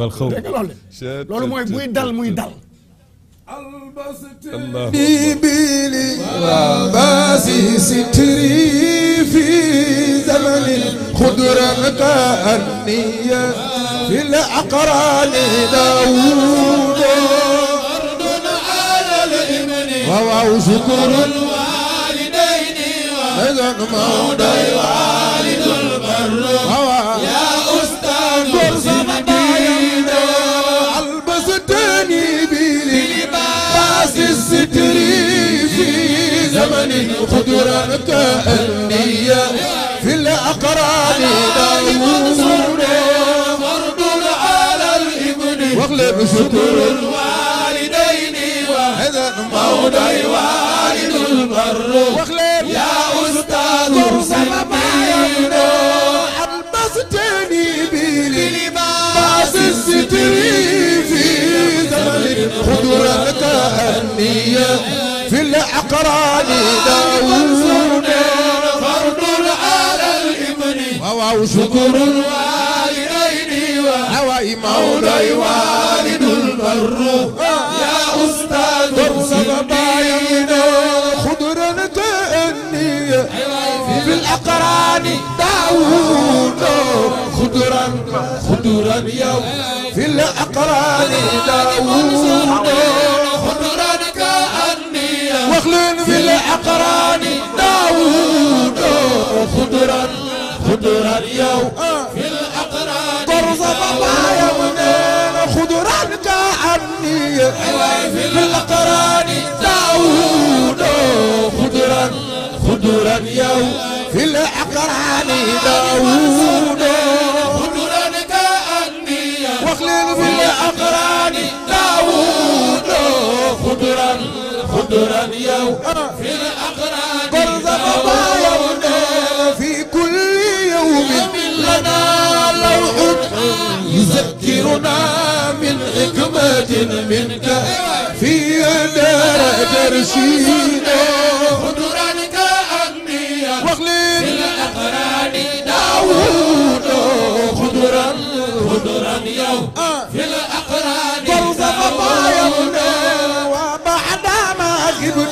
bal xaw loolu mooy buy dal muy dal بيبيلي وباسي ستري في زمن خضرا كأني في الأقران داوود أرض على الإمن وواو شكر الوالدين وذن موضع والد البر كانت النية في الأقران دايما صرنا فرض على الابن واغلب ستر الوالدين وهذا موضع والد البر واغلب يا أستاذ سلمين حمستني بلباس الستر في زمن قدرتك النية في الأقران داوود فرض على الابن وشكر الوالدين وهواي مولاي والد البر يا استاذ سبطين خضرا كاني في الاقران داوود خضرا خضرا يوم في الاقران داوود دخل في العقران داوود خضرا خضرا يو في العقران قرص بابايا ونين خضرا كأني في العقران داوود خضرا خضرا يو في العقران داوود في كل يوم لنا لوح يذكرنا من حكمة منك في دار درسينا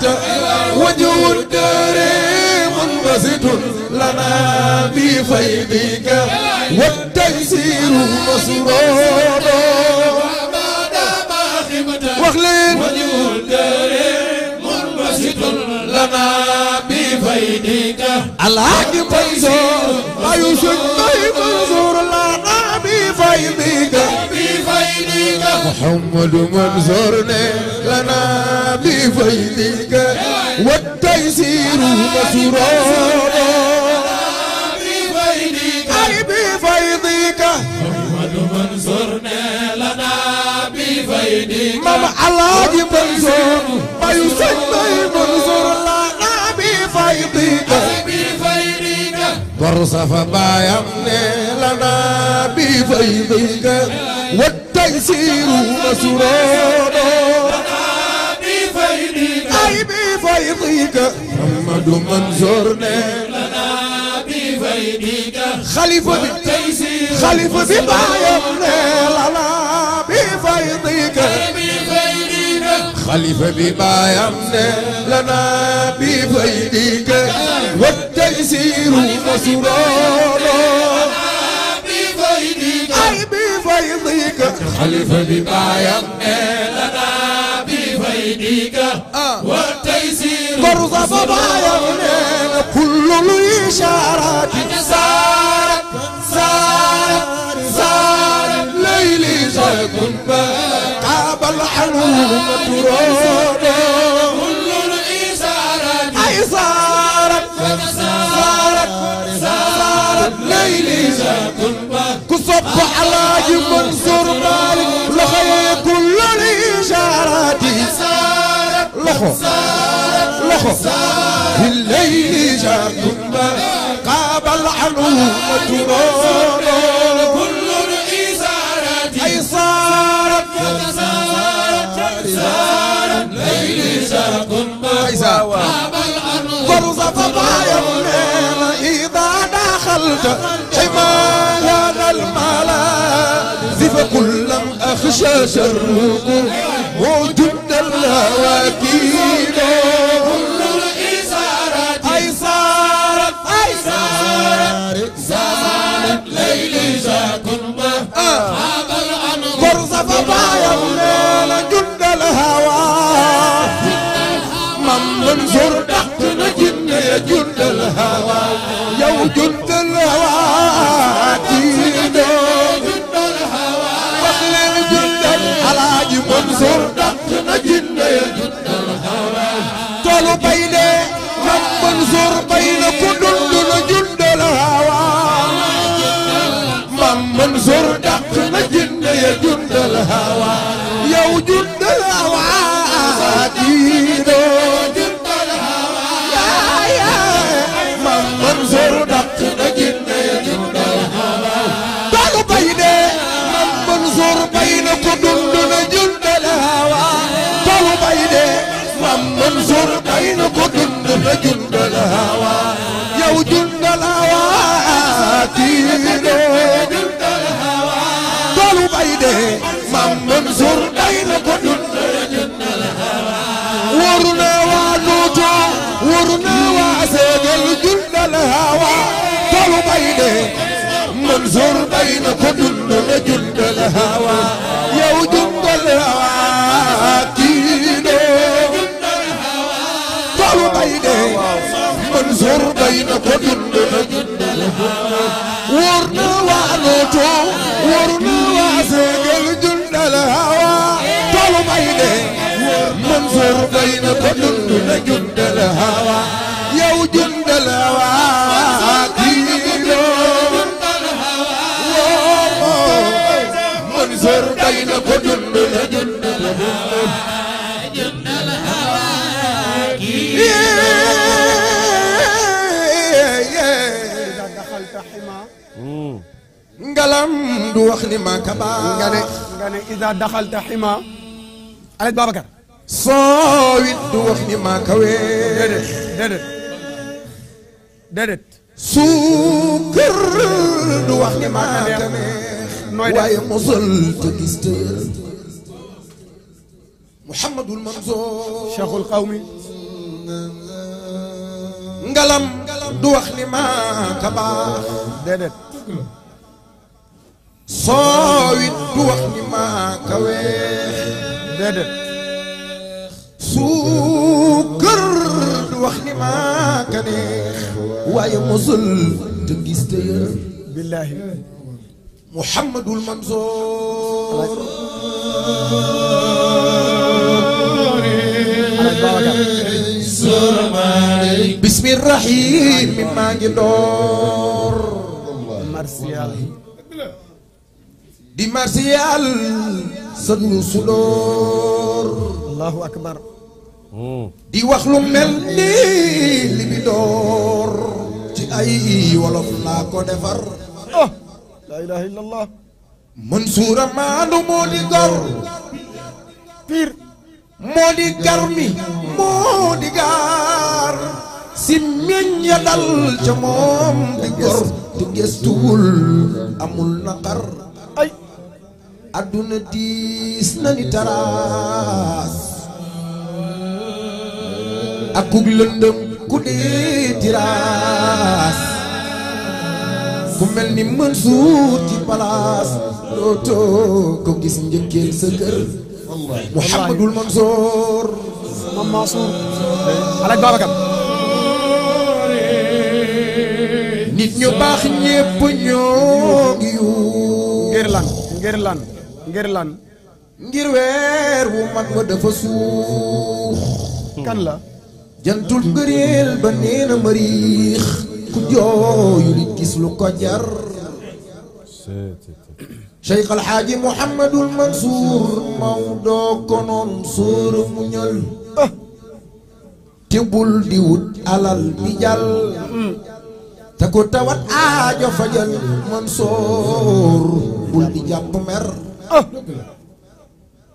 الحجر وجه الكريم منبسط لنا بفيضك والتيسير مسرور وخلين وجه الكريم منبسط لنا بفيضك الحق فيزور أيشك طيب منزور لنا بفيضك بفيضك محمد منزورنا لنا بفيضك والتيسير مسرورا أي بفيضك محمد منصرنا لنا بفيضك مام علاج منصور ما يسمى منصور لنا بفيضك برصف ما يمني لنا بفيضك والتيسير مسرورا يضيق محمد منصور لنا بفيدك خليفة خليفة ببايم لنا بفيدك خليفة ببايم لنا بفيديك والتيسير مسرور بفيدك خليفة ببايم تيديك آه. والتيسير برزة بابايا ونين كل الإشارات سارك سارك سارك ليلي سيكون بك قابل حنوم تروني كل الإشارات أي سارك سارك سارك ليلي سيكون بك كصب على منصور مالك لخير loxo loxo الليل جاء ثم قابل عنه مجرور كل إزارة أي صارت صارت صارت الليل جاء ثم قابل عنه فرز فضايا إذا دخلت حمايا الملازف كلما أخشى شره وجد الهواكي toolu bay dee maam Mansour day na ko dund wóoru na waa Nuutu wóoru na waa Seedal jundal hawa toolu bay dee Mansour day na ko dund الهوى طول بيني منظر بين كل دون جند الهوى يا جند الهوى منظر بين كل دون جند الهوى جند الهوى إذا دخلت حما قلم دو ما كبا اذا دخلت حما على بابا كان صاوي دو ما كوي ددت ددت سكر دو ما كمي واي مظلت كستر محمد المنظور شيخ القومي نقلم دو ما كبا ددت soowit du wax ni maa ka weex déedéet suukar du wax ni maa ka neex waaye mosul te gis te yër billaahi muhammadul mansoor bismillaahi mi maa ngi door di martial sadul sudóor allahu akbar hmm. di wax lu mel li bi door ci ay wolof laa ko defar oh laa ilaha illallah Mansour Manou moo di gor piir moo di garmi moo di gaar si meñ dal ca moom di gor di gestuwul amul naqar adduna diis na ni taraas ak kug lëndëm ku dee tiraas ku mel ni Mansuur ci palaas dootoo ko gis njëkkeel sa kër Muhammadul Mansuur mam nit ñu baax ñépp ñoo ngi ngir lan ngir wer wu mag wa dafa su kan la jantul ngëriel ba neena mariix ku jooyu li gis lu ko jar cheikh alxaaji muhammadul mansour maw do konon sur muñal ah. te bul di wut alal bi takut hmm. te ko tawat aajo fajal mansour bul di jàpp mer ah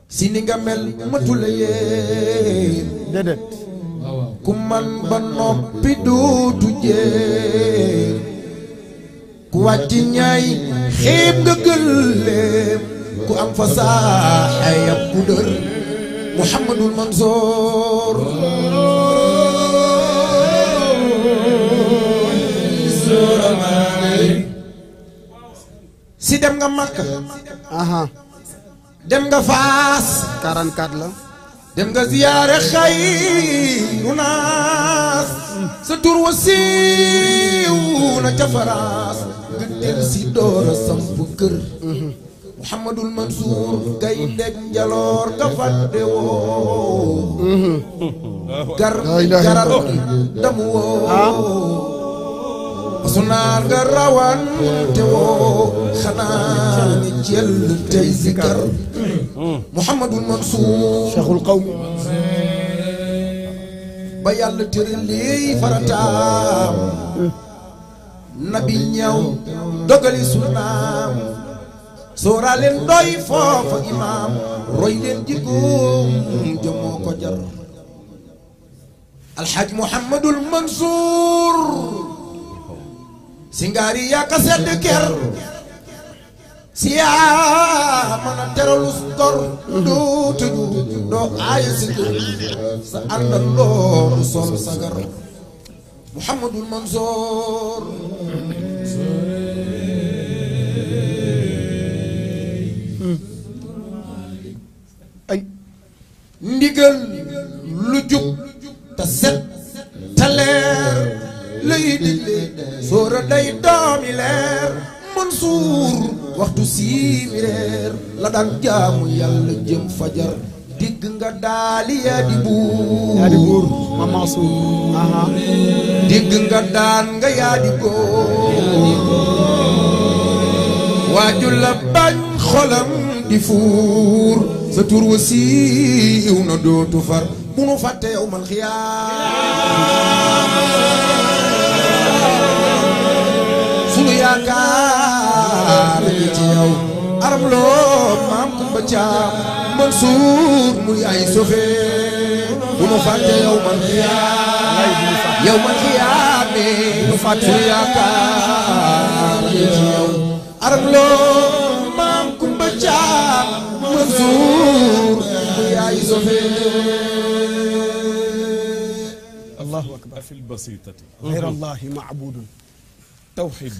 si ni nga mel matu la yéen déedéet ku man ba noppi dootu jéem ku wàcc ñaay xeeb nga gëlleem ku am fa saa ay ku dër Mouhamadul Mansour si dem nga Makka dem nga faas 44 la dem nga ziyaare xayru naas sa tur na ca faraas nga del si door a samp kër Mouhamadul Mansour gay ndeg njaloor ka fàtte woo gar garar damu woo ah. sunaar nga rawante woo xanaa ni jël tey si kër Mouhamadul Mansour cheikhul qawmi ba yàlla tëral lii farataam nabi ñëw dogali sunnaam sóoraa leen doy imaam roy leen jikkoom jëmoo ko jar alxaaj Mouhamadul Mansour singaari yaa ka sedd ker siyaa mën a teralu gor dootu ju doo aayu si sa àndandoo du sol sagar Mouhamadul Mansour ay ndigal lu jub te set te leer lay digle sóora day doomi leer Mansour waxtu siimireer la daan jaamu yàlla jëm fajar digg nga daali di buur ma Mansour digg nga daan nga yaa di góor waaju la bañ xolam di fuur sa tur wa na dootu far bu nu fàtte yow mal xiyaam sunu yaakaar yow aram loo maam ba caam Mansuur muy ay soxe bu nu fàtte yow man xiyaam yow man xiyaam ne nu fàtte suñu aram loo maam kumba caam Mansuur muy ay soxe